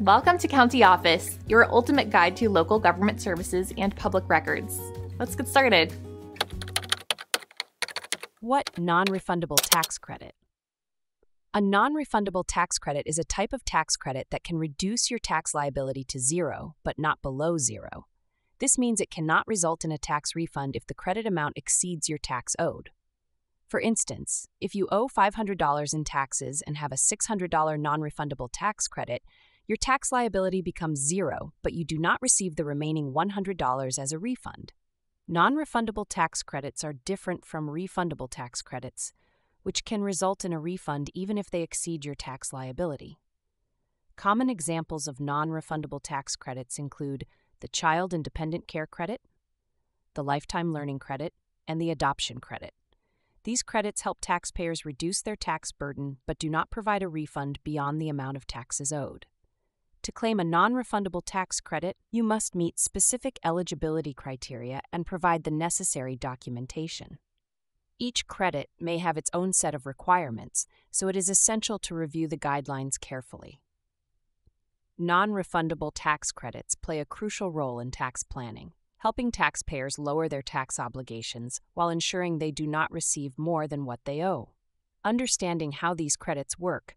Welcome to County Office, your ultimate guide to local government services and public records. Let's get started. What non refundable tax credit? A non refundable tax credit is a type of tax credit that can reduce your tax liability to zero, but not below zero. This means it cannot result in a tax refund if the credit amount exceeds your tax owed. For instance, if you owe $500 in taxes and have a $600 non refundable tax credit, your tax liability becomes zero, but you do not receive the remaining $100 as a refund. Non refundable tax credits are different from refundable tax credits which can result in a refund even if they exceed your tax liability. Common examples of non refundable tax credits include the Child and Dependent Care Credit, the Lifetime Learning Credit, and the Adoption Credit. These credits help taxpayers reduce their tax burden but do not provide a refund beyond the amount of taxes owed. To claim a non refundable tax credit, you must meet specific eligibility criteria and provide the necessary documentation. Each credit may have its own set of requirements, so it is essential to review the guidelines carefully. Non refundable tax credits play a crucial role in tax planning, helping taxpayers lower their tax obligations while ensuring they do not receive more than what they owe. Understanding how these credits work